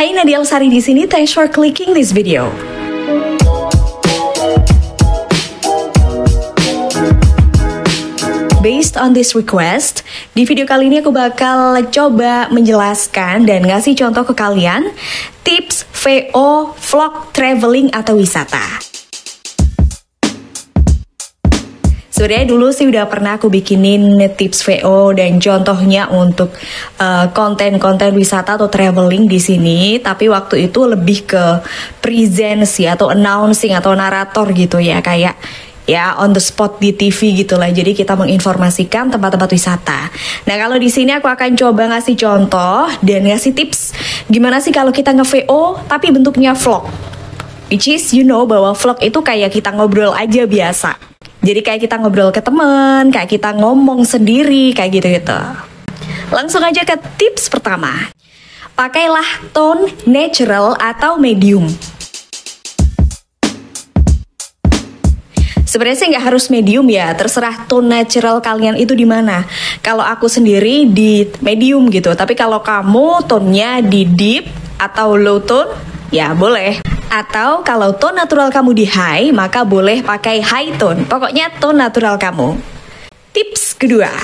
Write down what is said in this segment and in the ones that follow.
Hai Nadia Sari di sini. Thanks for clicking this video. Based on this request, di video kali ini aku bakal coba menjelaskan dan ngasih contoh ke kalian tips VO vlog traveling atau wisata. Sebenarnya dulu sih udah pernah aku bikinin tips VO dan contohnya untuk uh, konten-konten uh, wisata atau traveling di sini, tapi waktu itu lebih ke present sih atau announcing atau narator gitu ya kayak ya on the spot di TV gitulah. Jadi kita menginformasikan tempat-tempat wisata. Nah kalau di sini aku akan coba ngasih contoh dan ngasih tips gimana sih kalau kita nge-VO tapi bentuknya vlog. Which is you know bahwa vlog itu kayak kita ngobrol aja biasa. Jadi kayak kita ngobrol ke teman, kayak kita ngomong sendiri, kayak gitu-gitu. Langsung aja ke tips pertama. Pakailah tone natural atau medium. Sebenarnya sih nggak harus medium ya, terserah tone natural kalian itu di mana. Kalau aku sendiri di medium gitu, tapi kalau kamu tonnya di deep atau low tone, ya boleh. Atau kalau tone natural kamu di high, maka boleh pakai high tone. Pokoknya tone natural kamu. Tips kedua.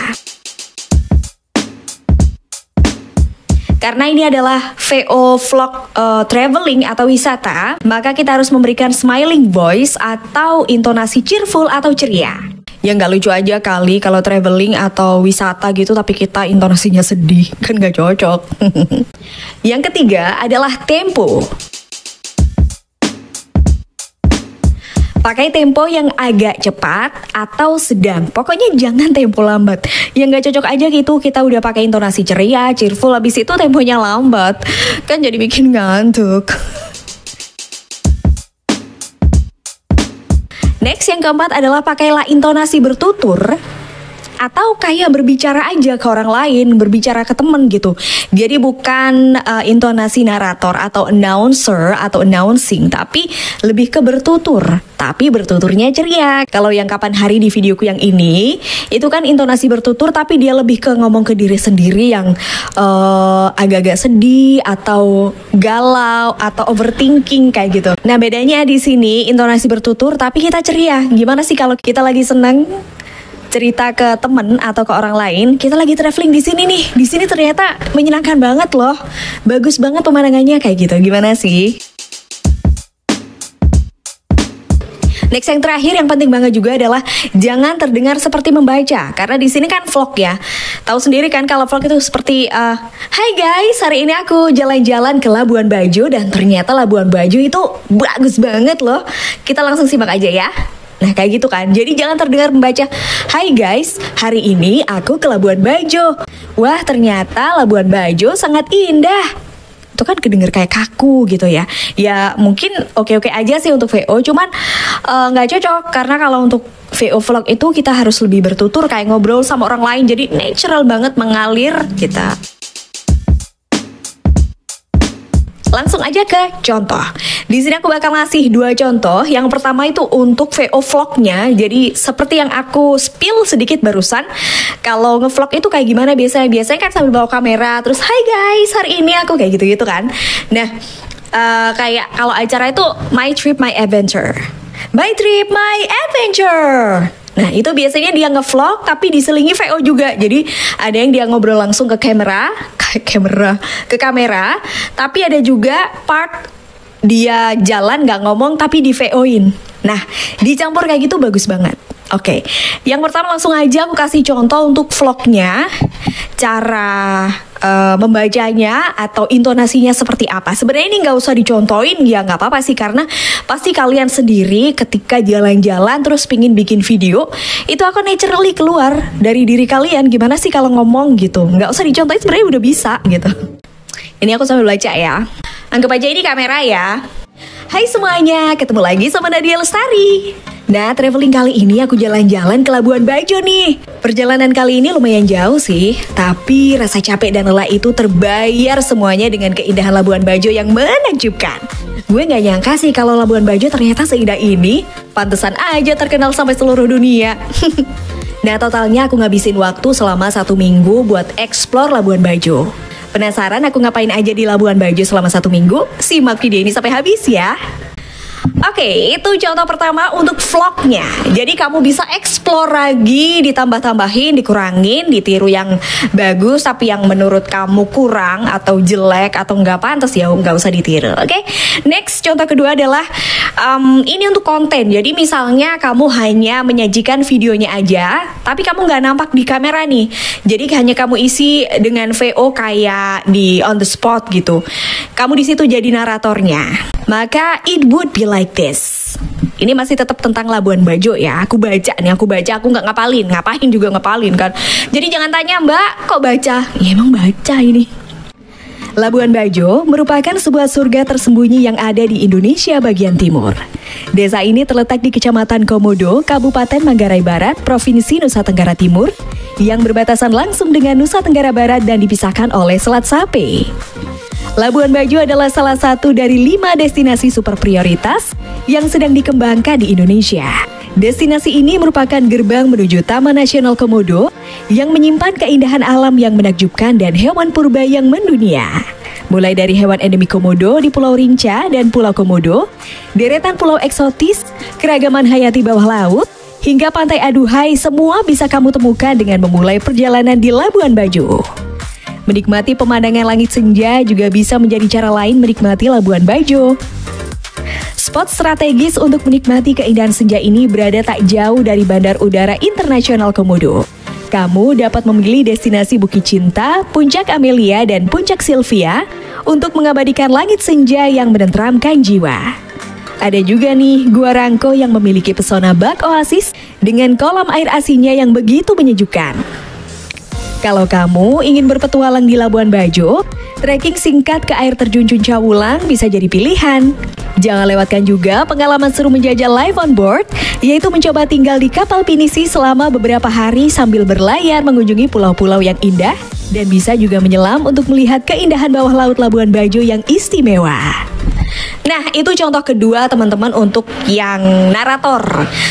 Karena ini adalah VO vlog uh, traveling atau wisata, maka kita harus memberikan smiling voice atau intonasi cheerful atau ceria. Ya nggak lucu aja kali kalau traveling atau wisata gitu tapi kita intonasinya sedih, kan nggak cocok. Yang ketiga adalah tempo. Pakai tempo yang agak cepat atau sedang. Pokoknya jangan tempo lambat. Yang nggak cocok aja gitu kita udah pakai intonasi ceria, cheerful, habis itu temponya lambat. Kan jadi bikin ngantuk. Next yang keempat adalah pakailah intonasi bertutur atau kayak berbicara aja ke orang lain, berbicara ke temen gitu. Jadi bukan uh, intonasi narator atau announcer atau announcing, tapi lebih ke bertutur. Tapi bertuturnya ceria. Kalau yang kapan hari di videoku yang ini, itu kan intonasi bertutur, tapi dia lebih ke ngomong ke diri sendiri yang uh, agak-agak sedih atau galau atau overthinking kayak gitu. Nah bedanya di sini intonasi bertutur, tapi kita ceria. Gimana sih kalau kita lagi senang? Cerita ke temen atau ke orang lain, kita lagi traveling di sini nih. Di sini ternyata menyenangkan banget loh. Bagus banget pemandangannya kayak gitu. Gimana sih? Next yang terakhir yang penting banget juga adalah jangan terdengar seperti membaca karena di sini kan vlog ya. Tahu sendiri kan kalau vlog itu seperti uh, Hai guys, hari ini aku jalan-jalan ke Labuan Bajo dan ternyata Labuan Bajo itu bagus banget loh. Kita langsung simak aja ya. Nah kayak gitu kan. Jadi jangan terdengar membaca Hai guys Hari ini aku ke Labuan Bajo. Wah ternyata Labuan Bajo sangat indah. Itu kan kedenger kayak kaku gitu ya. Ya mungkin oke-oke aja sih untuk VO cuman eh, nggak uh, cocok. Karena kalau untuk VO vlog itu kita harus lebih bertutur kayak ngobrol sama orang lain. Jadi natural banget mengalir kita. Langsung aja ke contoh. Di sini aku bakal ngasih dua contoh. Yang pertama itu untuk VO vlognya. Jadi seperti yang aku spill sedikit barusan. Kalau ngevlog itu kayak gimana biasanya? Biasanya kan sambil bawa kamera. Terus, Hai guys, hari ini aku kayak gitu-gitu kan. Nah, uh, kayak kalau acara itu My Trip My Adventure. My Trip My Adventure. Nah itu biasanya dia ngevlog tapi diselingi VO juga. Jadi ada yang dia ngobrol langsung ke kamera, ke kamera, ke kamera. Tapi ada juga part dia jalan nggak ngomong tapi di VO-in. Nah dicampur kayak gitu bagus banget. Oke, okay. yang pertama langsung aja aku kasih contoh untuk vlognya, cara uh, membacanya atau intonasinya seperti apa. Sebenarnya ini nggak usah dicontohin ya nggak apa-apa sih karena pasti kalian sendiri ketika jalan-jalan terus pingin bikin video itu akan naturally keluar dari diri kalian. Gimana sih kalau ngomong gitu? Nggak usah dicontohin sebenarnya udah bisa gitu. Ini aku sambil baca ya. Anggap aja ini kamera ya. Hai semuanya, ketemu lagi sama Nadia Lestari. Nah, traveling kali ini aku jalan-jalan ke Labuan Bajo nih. Perjalanan kali ini lumayan jauh sih, tapi rasa capek dan lelah itu terbayar semuanya dengan keindahan Labuan Bajo yang menakjubkan. Gue gak nyangka sih kalau Labuan Bajo ternyata seindah ini. Pantesan aja terkenal sampai seluruh dunia. nah, totalnya aku ngabisin waktu selama satu minggu buat explore Labuan Bajo. Penasaran aku ngapain aja di Labuan Bajo selama satu minggu? Simak video ini sampai habis ya. Oke, itu contoh pertama untuk vlognya. Jadi kamu bisa explore lagi, ditambah-tambahin, dikurangin, ditiru yang bagus tapi yang menurut kamu kurang atau jelek atau nggak pantas ya nggak usah ditiru. Oke, next contoh kedua adalah um, ini untuk konten. Jadi misalnya kamu hanya menyajikan videonya aja, tapi kamu nggak nampak di kamera nih. Jadi hanya kamu isi dengan VO kayak di on the spot gitu. Kamu di situ jadi naratornya. Maka it would be like this. Ini masih tetap tentang Labuan Bajo ya. Aku baca nih, aku baca, aku nggak ngapalin, ngapain juga ngapalin kan. Jadi jangan tanya Mbak, kok baca? Ya emang baca ini. Labuan Bajo merupakan sebuah surga tersembunyi yang ada di Indonesia bagian timur. Desa ini terletak di Kecamatan Komodo, Kabupaten Manggarai Barat, Provinsi Nusa Tenggara Timur, yang berbatasan langsung dengan Nusa Tenggara Barat dan dipisahkan oleh Selat Sape. Labuan Bajo adalah salah satu dari lima destinasi super prioritas yang sedang dikembangkan di Indonesia. Destinasi ini merupakan gerbang menuju Taman Nasional Komodo yang menyimpan keindahan alam yang menakjubkan dan hewan purba yang mendunia. Mulai dari hewan endemik Komodo di Pulau Rinca dan Pulau Komodo, deretan pulau eksotis, keragaman hayati bawah laut, hingga pantai Aduhai semua bisa kamu temukan dengan memulai perjalanan di Labuan Bajo. Menikmati pemandangan langit senja juga bisa menjadi cara lain menikmati Labuan Bajo. Spot strategis untuk menikmati keindahan senja ini berada tak jauh dari Bandar Udara Internasional Komodo. Kamu dapat memilih destinasi Bukit Cinta, Puncak Amelia, dan Puncak Sylvia untuk mengabadikan langit senja yang menenteramkan jiwa. Ada juga nih Gua Rangko yang memiliki pesona bak oasis dengan kolam air asinnya yang begitu menyejukkan. Kalau kamu ingin berpetualang di Labuan Bajo, trekking singkat ke air terjun Cuncawulang bisa jadi pilihan. Jangan lewatkan juga pengalaman seru menjajal live on board, yaitu mencoba tinggal di kapal pinisi selama beberapa hari sambil berlayar mengunjungi pulau-pulau yang indah dan bisa juga menyelam untuk melihat keindahan bawah laut Labuan Bajo yang istimewa. Nah, itu contoh kedua teman-teman untuk yang narator.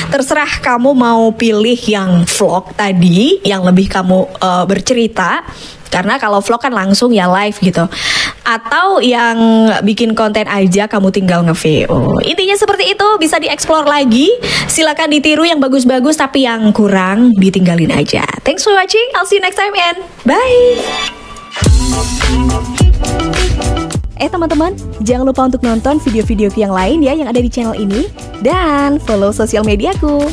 Terserah kamu mau pilih yang vlog tadi, yang lebih kamu uh, bercerita. Karena kalau vlog kan langsung ya live gitu. Atau yang bikin konten aja kamu tinggal nge-VO. Intinya seperti itu, bisa dieksplor lagi. Silakan ditiru yang bagus-bagus tapi yang kurang ditinggalin aja. Thanks for watching. I'll see you next time and bye. Eh teman-teman, jangan lupa untuk nonton video-video yang lain ya yang ada di channel ini dan follow sosial mediaku.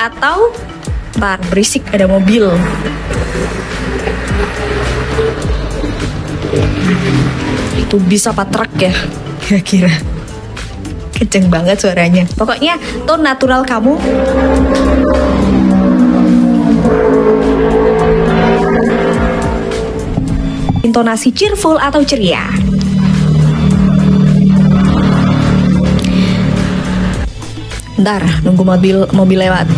Atau ntar berisik ada mobil. Itu bisa apa truk ya kira-kira? Kenceng banget suaranya. Pokoknya tone natural kamu intonasi cheerful atau ceria. Ntar nunggu mobil mobil lewat.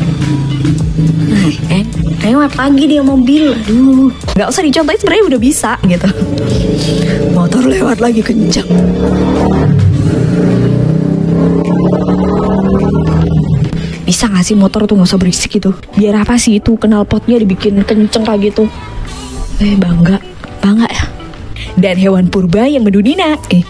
Nah, eh, lewat lagi dia mobil. Aduh, nggak usah dicontohin sebenarnya udah bisa gitu. Motor lewat lagi kencang. Bisa gak sih motor tuh gak usah berisik gitu Biar apa sih itu kenal potnya dibikin kenceng kayak gitu Eh bangga Bangga ya Dan hewan purba yang mendudina Eh